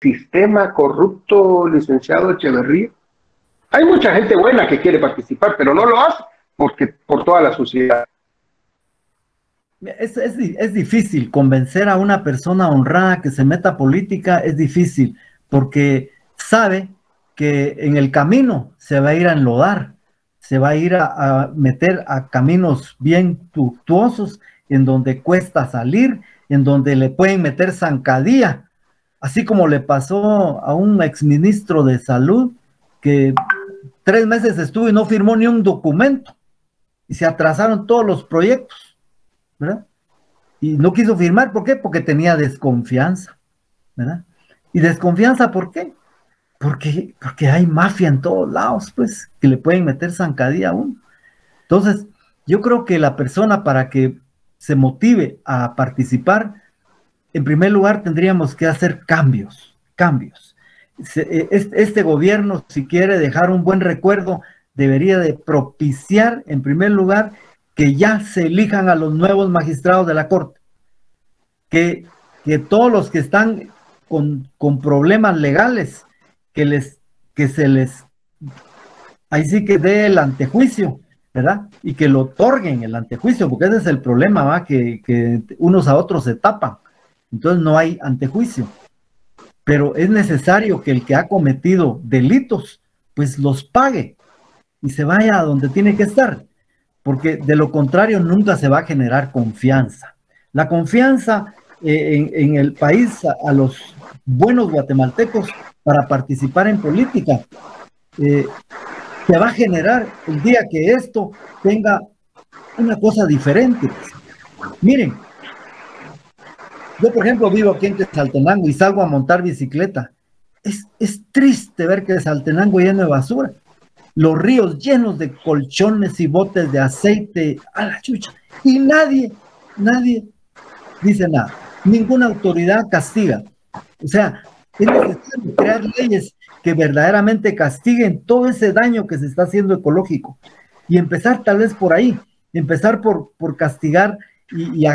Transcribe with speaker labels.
Speaker 1: sistema corrupto, licenciado Echeverría? Hay mucha gente buena que quiere participar, pero no lo hace porque por toda la sociedad.
Speaker 2: Es, es, difícil convencer a una persona honrada que se meta política, es difícil, porque sabe que en el camino se va a ir a enlodar, se va a ir a, meter a caminos bien tuctuosos, en donde cuesta salir, en donde le pueden meter zancadilla, así como le pasó a un exministro de salud que tres meses estuvo y no firmó ni un documento, y se atrasaron todos los proyectos, ¿verdad? Y no quiso firmar, ¿por qué? Porque tenía desconfianza, ¿verdad? ¿Y desconfianza por qué? Porque, porque hay mafia en todos lados, pues, que le pueden meter zancadilla a uno. Entonces, yo creo que la persona para que se motive a participar, en primer lugar tendríamos que hacer cambios, cambios. E, este gobierno, si quiere dejar un buen recuerdo, debería de propiciar, en primer lugar, que ya se elijan a los nuevos magistrados de la Corte. Que, que todos los que están con, con problemas legales que, les, que se les, ahí sí que dé el antejuicio, ¿verdad? Y que lo otorguen el antejuicio, porque ese es el problema, ¿va? Que, que unos a otros se tapan. Entonces no hay antejuicio. Pero es necesario que el que ha cometido delitos, pues los pague y se vaya a donde tiene que estar, porque de lo contrario nunca se va a generar confianza. La confianza eh, en, el país a, los buenos guatemaltecos para participar en política. Eh, se va a generar el día que esto tenga una cosa diferente. Miren, yo por ejemplo vivo aquí en Saltenango y salgo a montar bicicleta. Es, es triste ver que Saltenango lleno de basura. Los ríos llenos de colchones y botes de aceite a la chucha. Y nadie, nadie dice nada. Ninguna autoridad castiga. O sea, es necesario crear leyes que verdaderamente castiguen todo ese daño que se está haciendo ecológico. Y empezar tal vez por ahí, empezar por, por castigar y, y